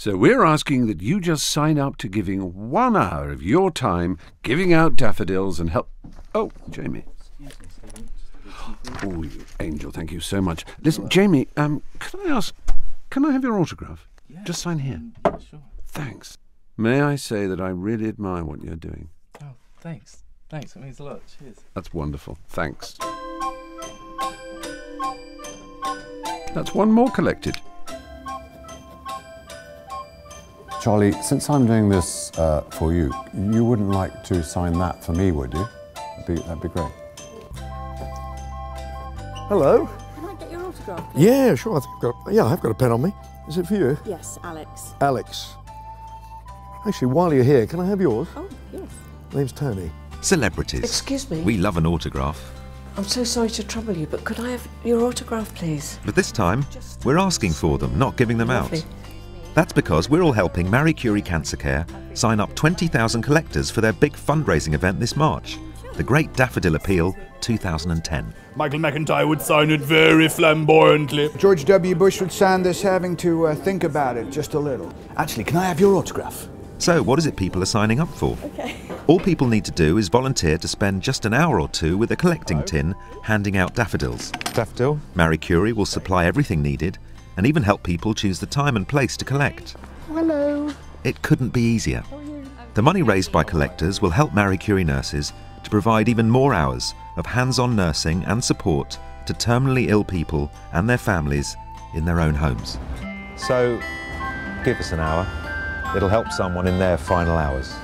So we're asking that you just sign up to giving one hour of your time giving out daffodils and help. Oh, Jamie. Oh, you angel, thank you so much. Listen, Jamie, um, can I ask, can I have your autograph? Yeah. Just sign here. um, Sure. Thanks. May I say that I really admire what you're doing? Oh, thanks. Thanks. It means a lot. Cheers. That's wonderful. Thanks. That's one more collected. Charlie, since I'm doing this uh, for you, you wouldn't like to sign that for me, would you? That'd be, that'd be great. Hello. Can I get your autograph? please? Yeah, sure. I think I've got, yeah, I've got a pen on me. Is it for you? Yes, Alex. Alex. Actually, while you're here, can I have yours? Oh, yes. name's Tony. Celebrities. Excuse me. We love an autograph, I'm so sorry to trouble you, but could I have your autograph, please? but this time we're asking for them, not giving them out. Lovely. That's because we're all helping Marie Curie Cancer Care sign up 20,000 collectors for their big fundraising event this March, the Great Daffodil Appeal 2010. Michael McIntyre would sign it very flamboyantly. George W. Bush would sign this having to uh, think about it just a little. Actually, can I have your autograph? So, what is it people are signing up for? Okay. All people need to do is volunteer to spend just an hour or two with a collecting tin handing out daffodils. Daffodil? Marie Curie will supply everything needed and even help people choose the time and place to collect. Hello. It couldn't be easier. The money raised by collectors will help Marie Curie nurses to provide even more hours of hands-on nursing and support to terminally ill people and their families in their own homes. So give us an hour. It'll help someone in their final hours.